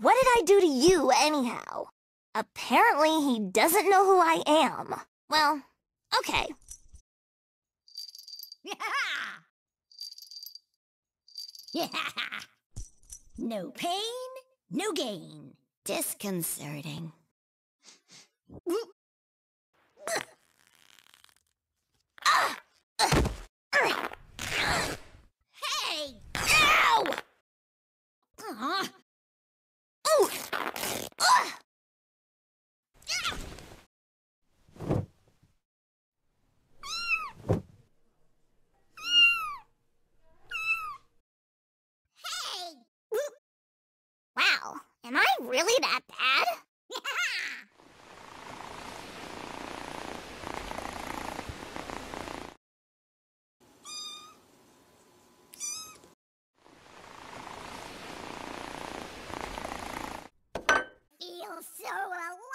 What did I do to you, anyhow? Apparently, he doesn't know who I am. Well, okay. no pain, no gain. Disconcerting. Hey! Ow! Aw, Am I really that bad? Feels so alive.